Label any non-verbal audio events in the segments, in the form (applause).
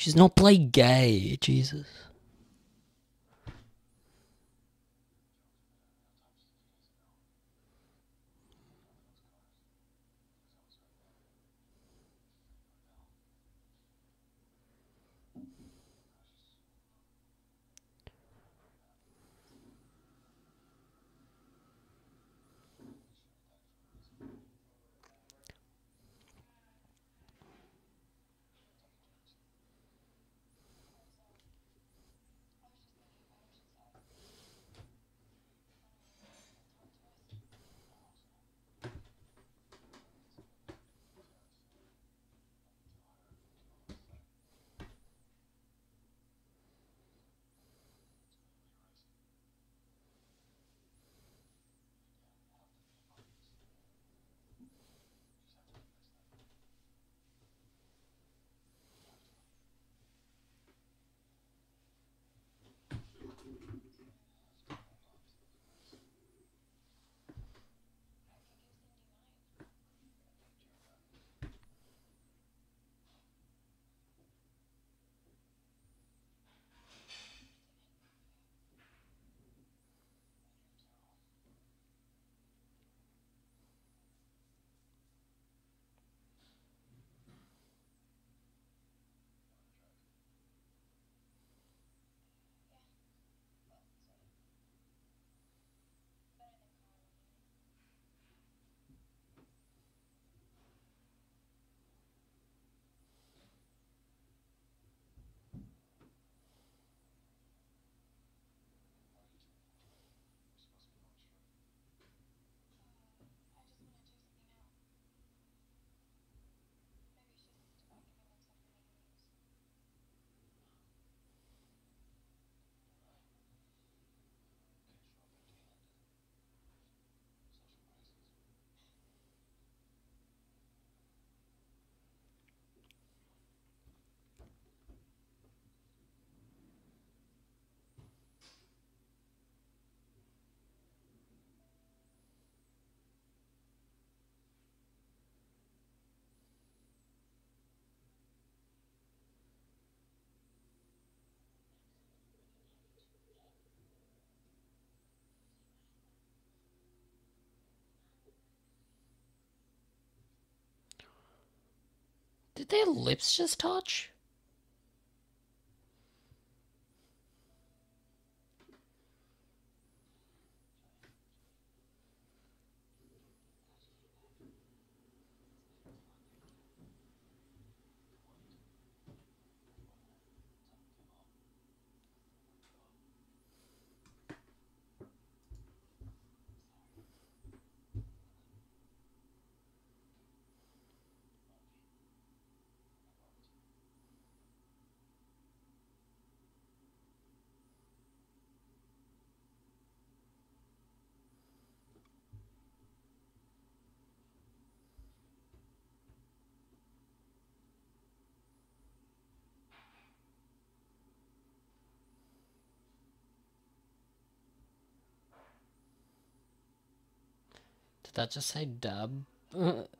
She's not play gay, Jesus. Did their lips just touch? Did that just say dub? (laughs)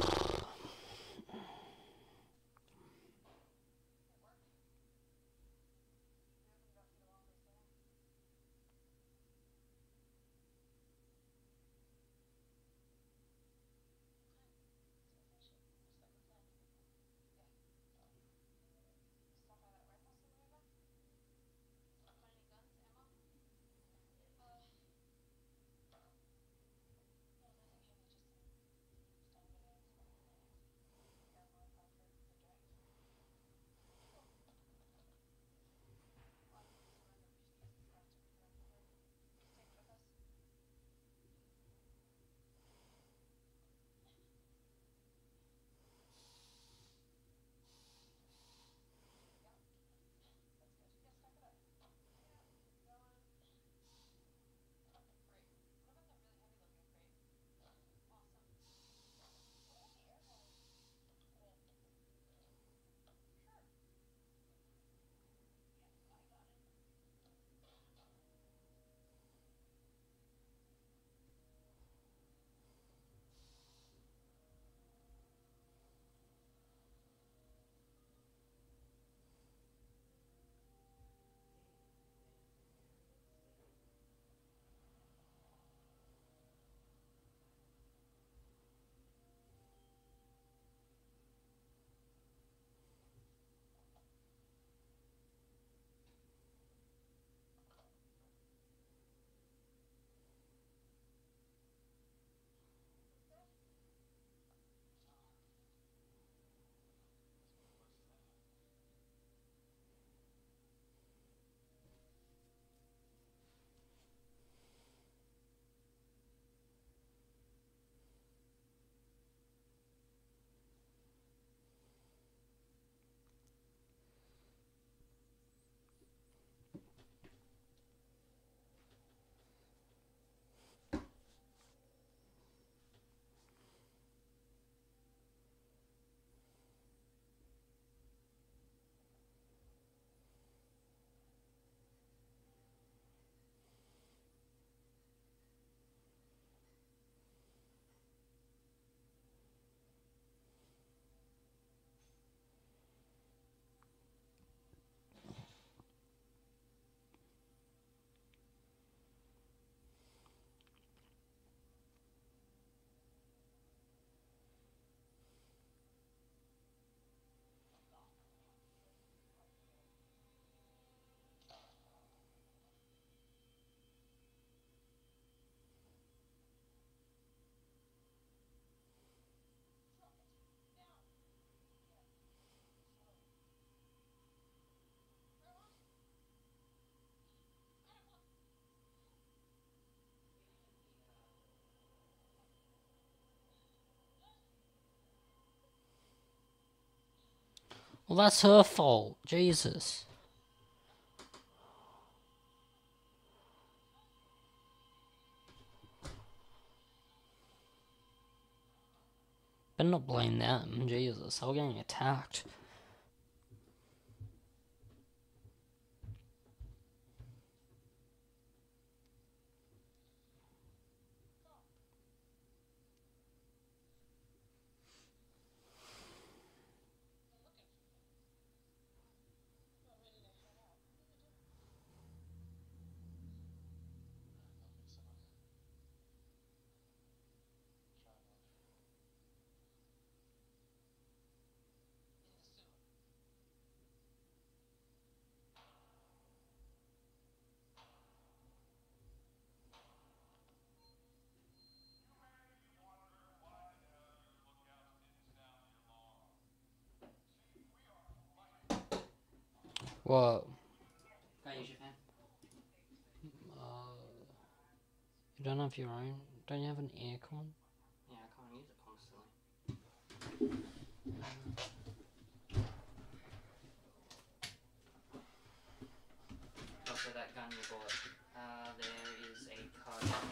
Well, that's her fault. Jesus. Better not blame them. Jesus, were getting attacked. What? Can I use your fan? Uh, you don't have your own? Don't you have an aircon? Yeah, I can't use it constantly. Also, that gun you bought, uh, there is a card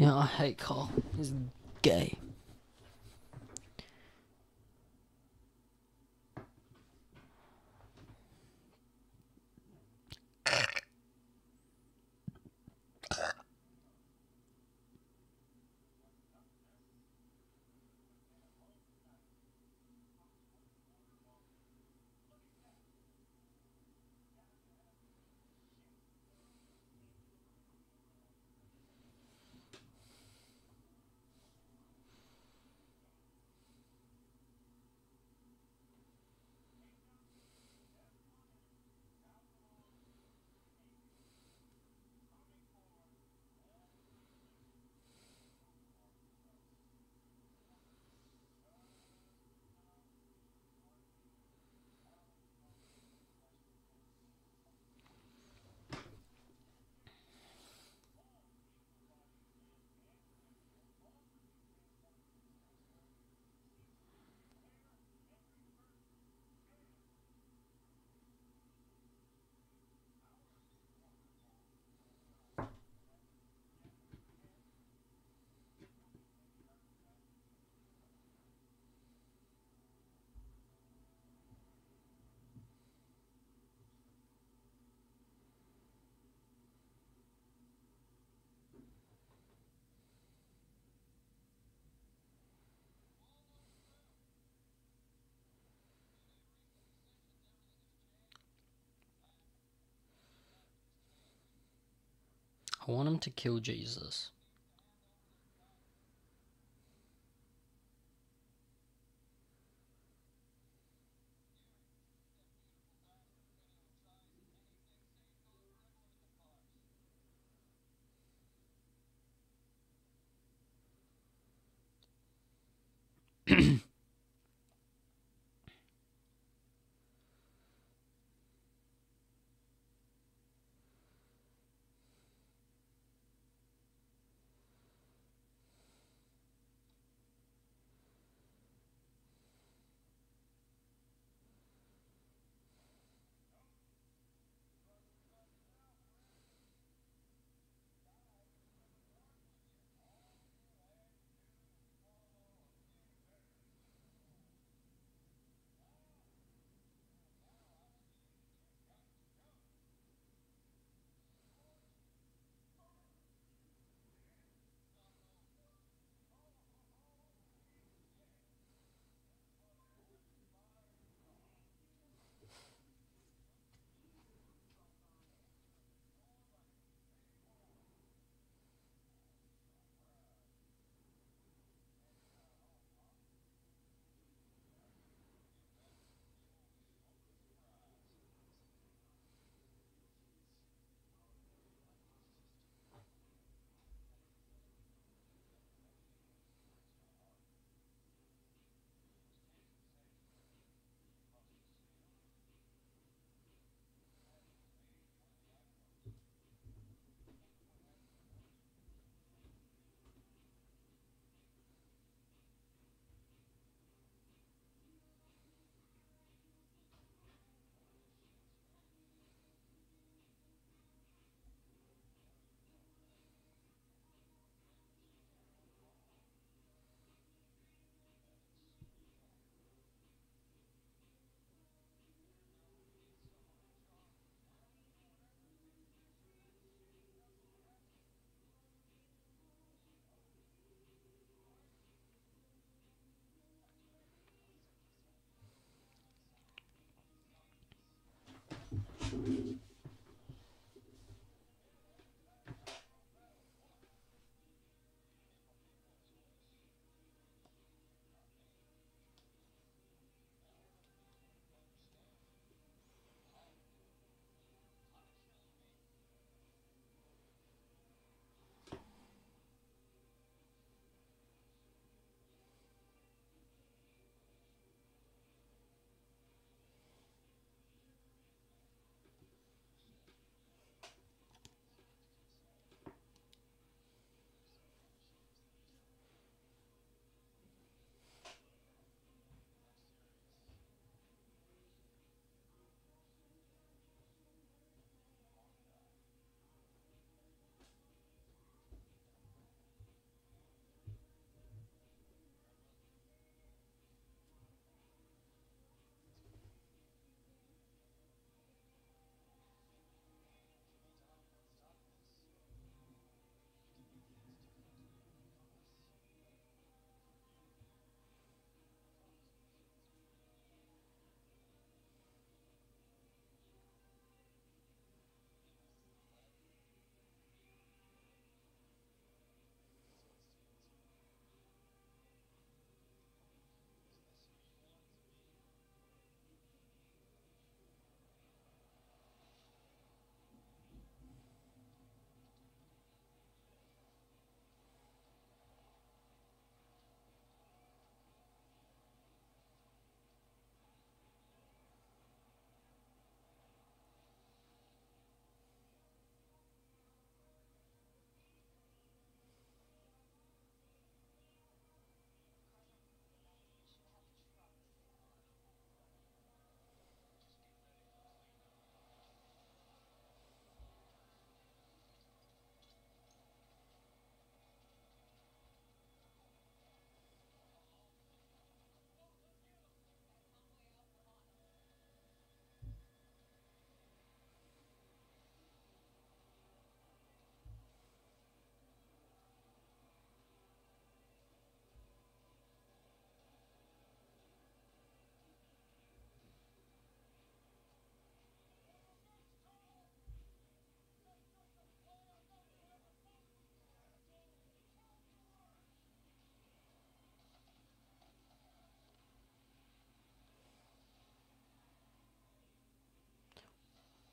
Yeah, I hate Carl. He's gay. I want him to kill Jesus.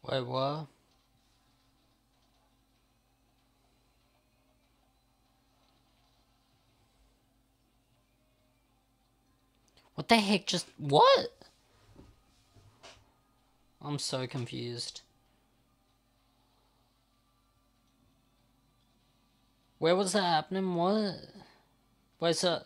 What? What the heck just what? I'm so confused. Where was that happening? What? Wait, so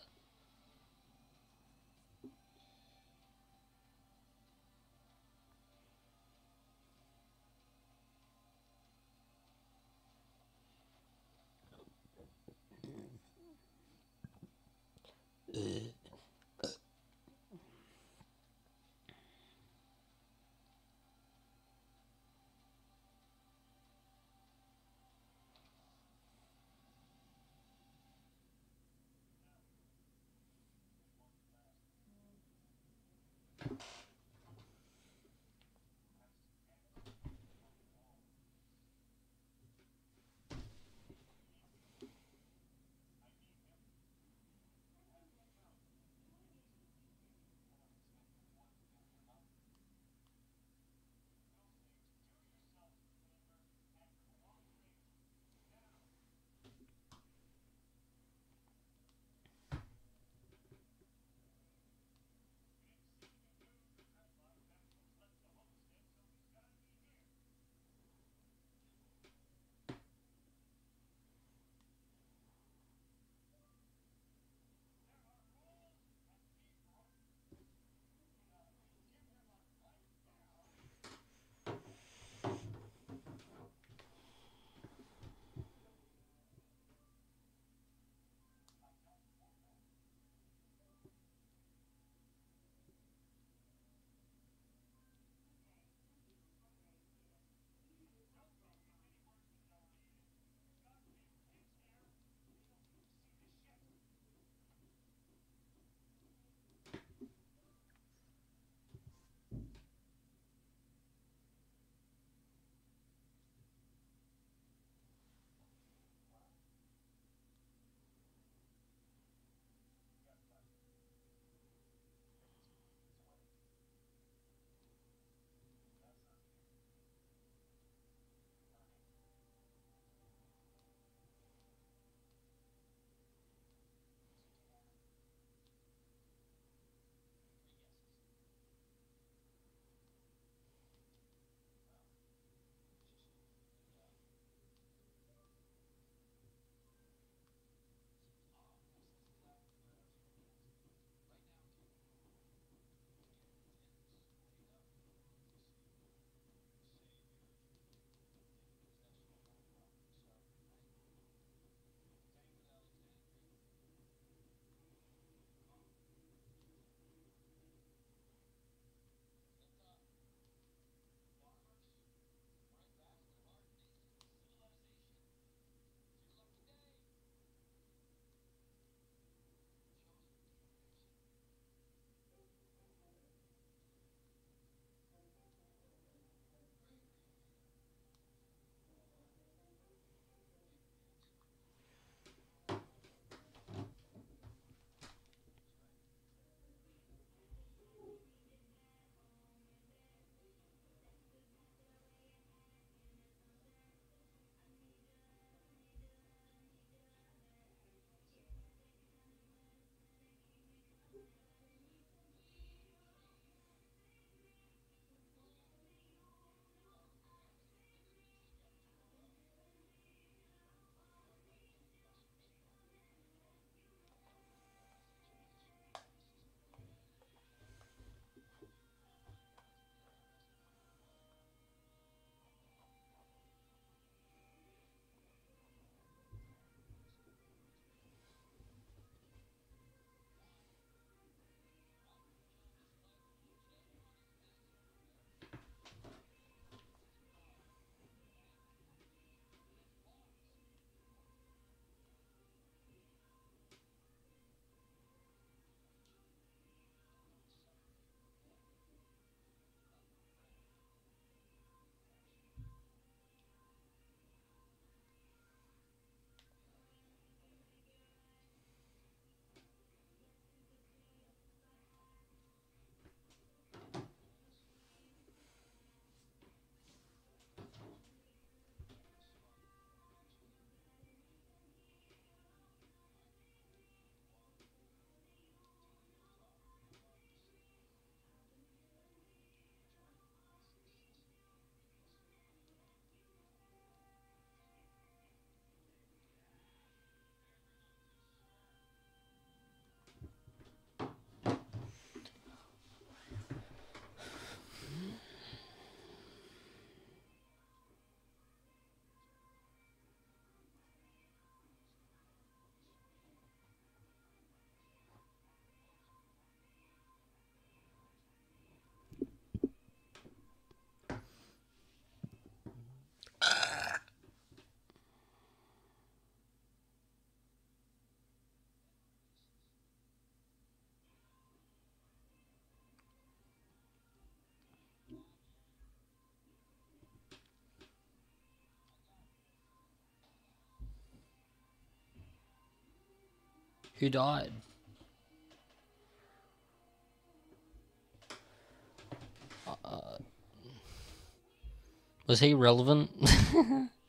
Who died? Uh, was he relevant? (laughs)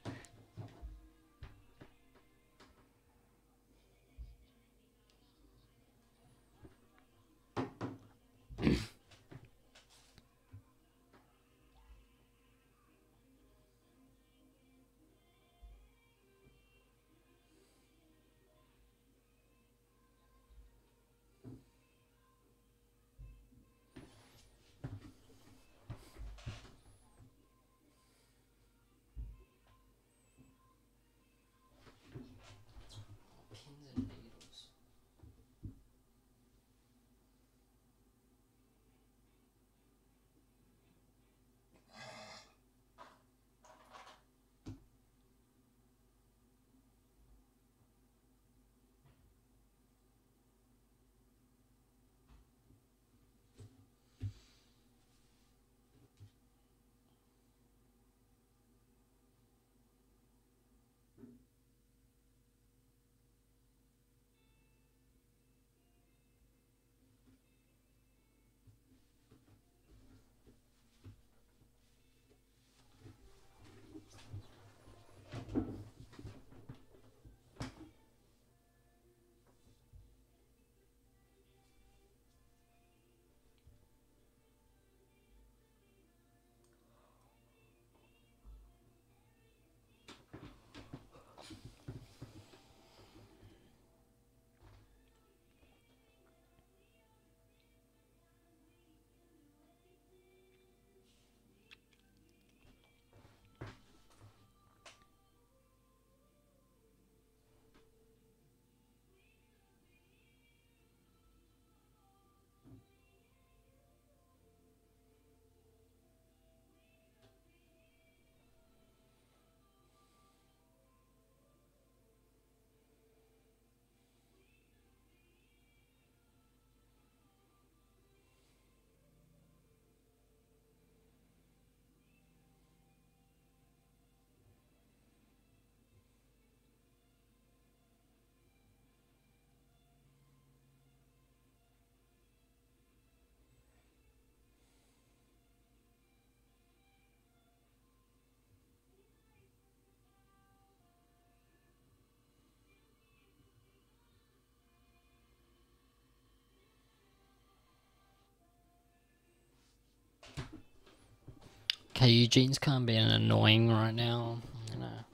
Okay, Eugene's kind of being annoying right now. You know.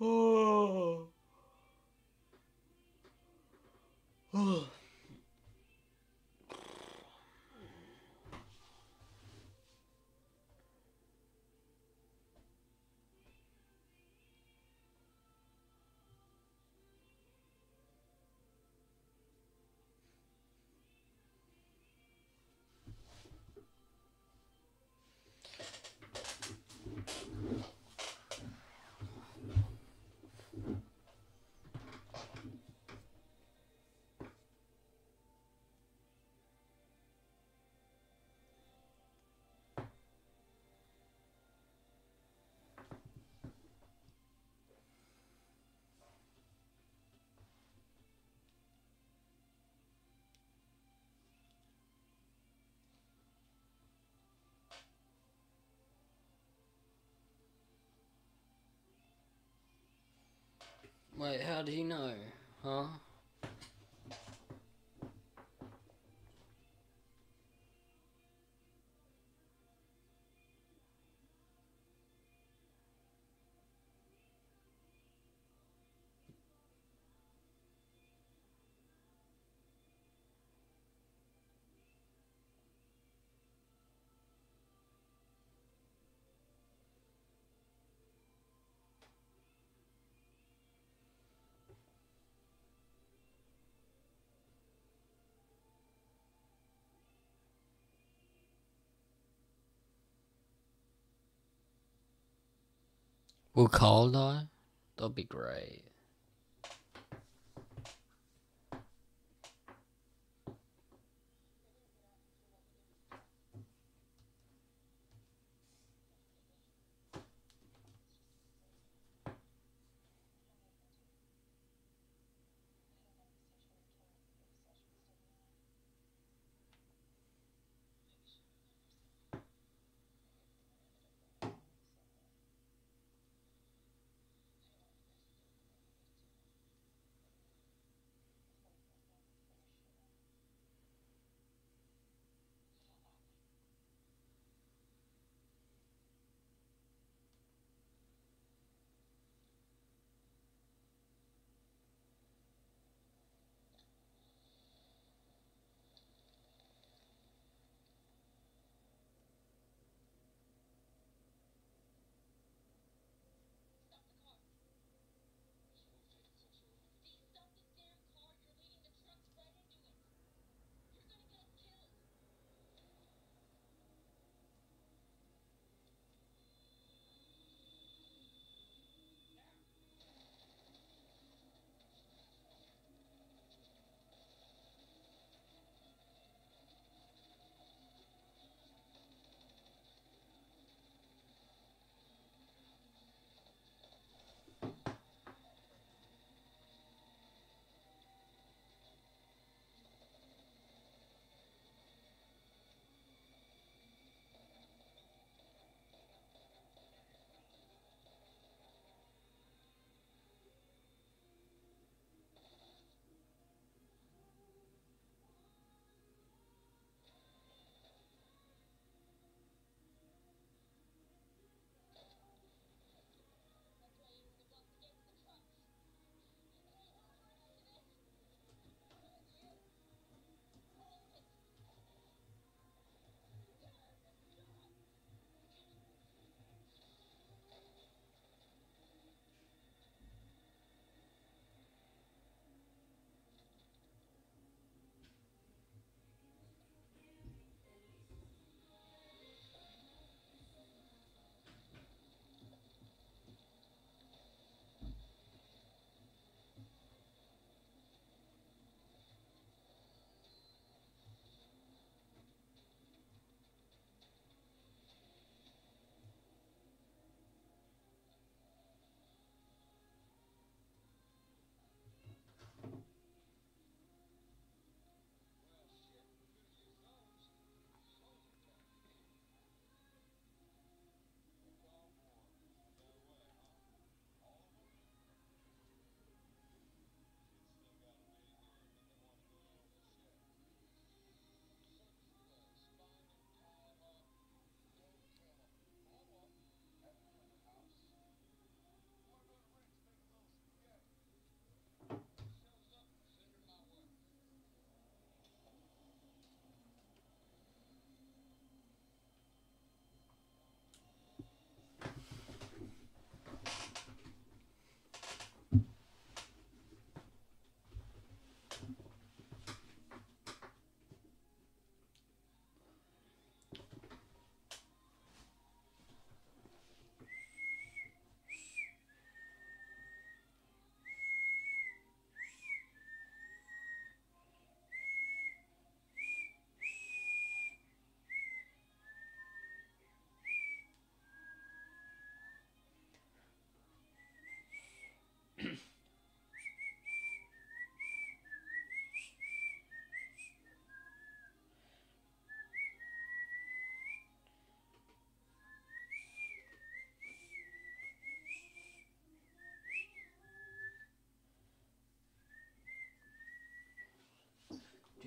Oh. Oh. Wait, how did he know? Huh? Will Carl die? That'll be great.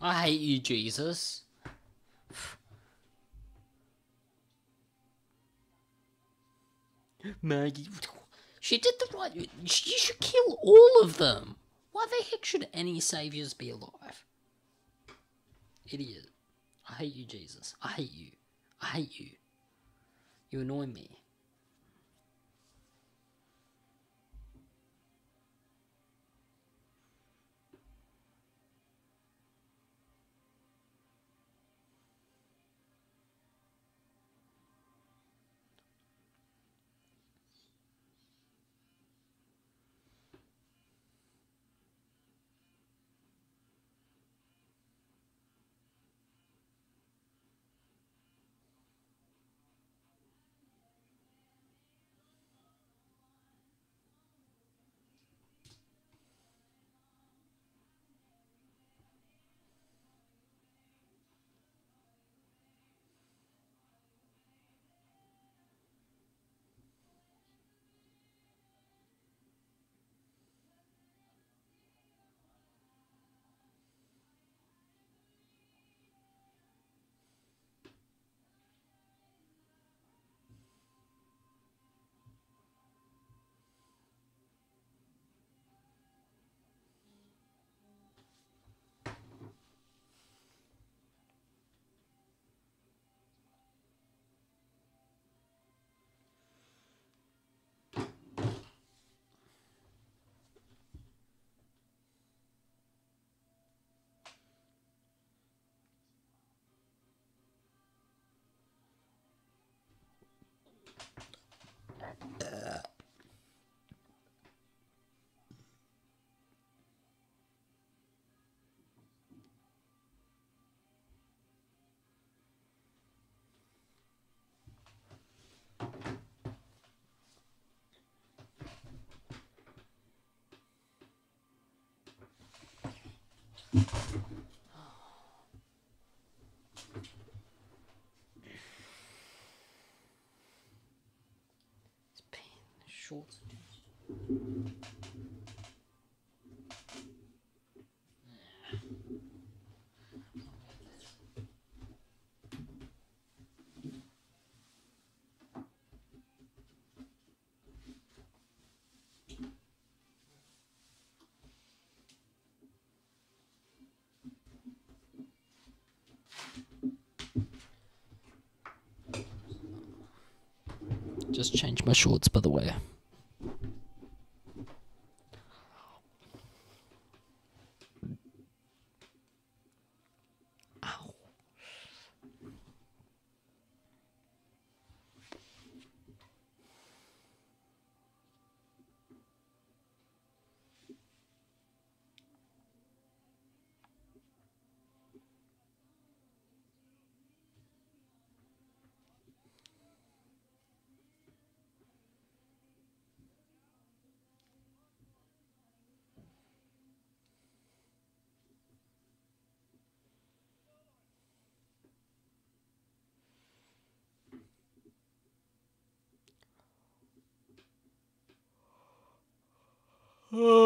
I hate you, Jesus. Maggie, she did the right. You should kill all of them. Why the heck should any saviors be alive? Idiot. I hate you, Jesus. I hate you. I hate you. You annoy me. Just changed my shorts, by the way. Oh. (sighs) (laughs)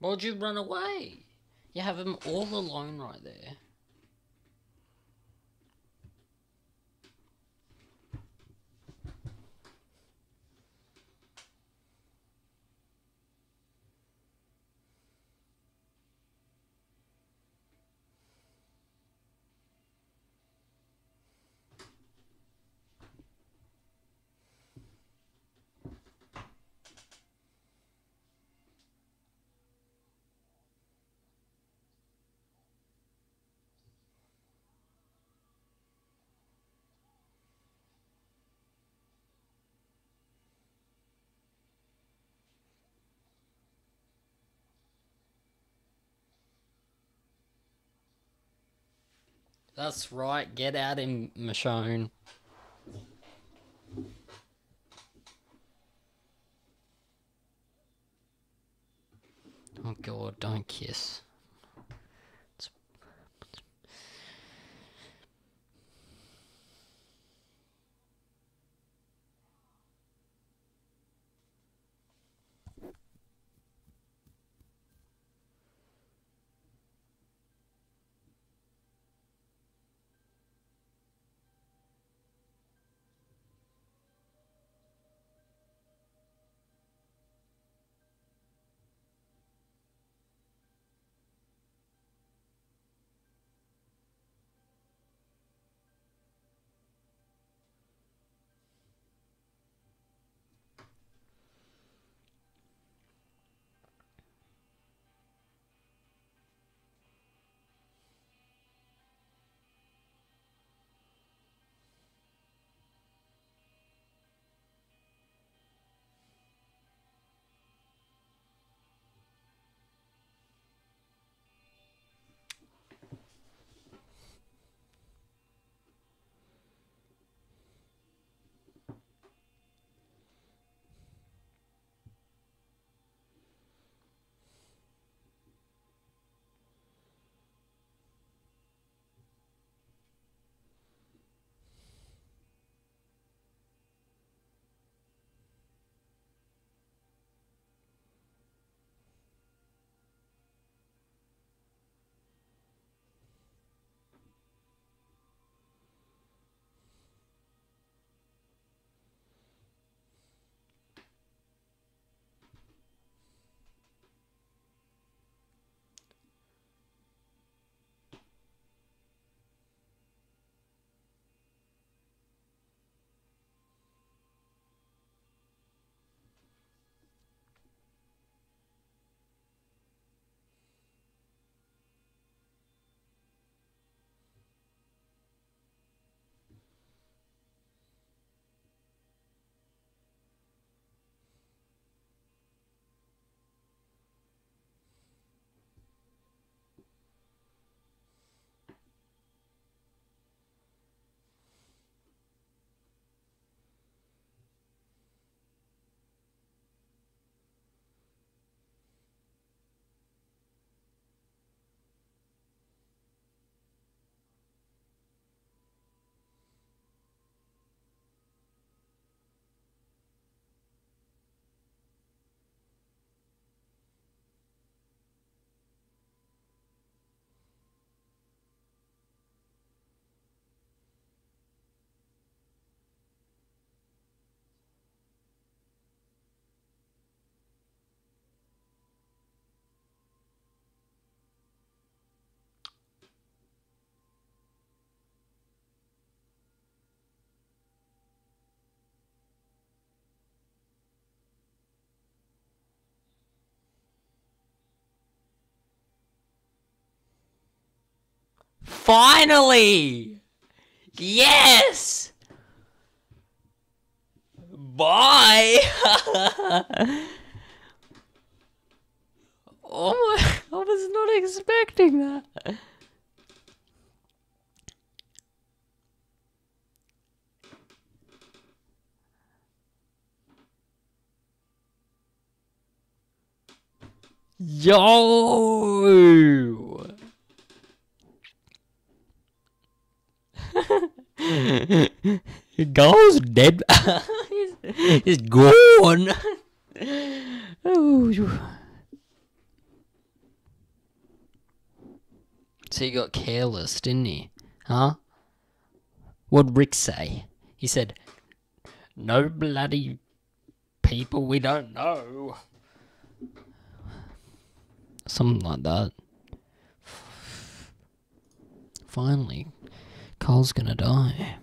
Why'd you run away? You have him all alone right there. That's right. Get out him, Michonne. Oh god, don't kiss. Finally! Yes! Bye! (laughs) oh my, I was not expecting that. Yo! (laughs) Goes dead. (laughs) he's, (laughs) he's gone. oh, So he got careless, didn't he? Huh? What'd Rick say? He said, No bloody people we don't know. Something like that. Finally, Carl's gonna die.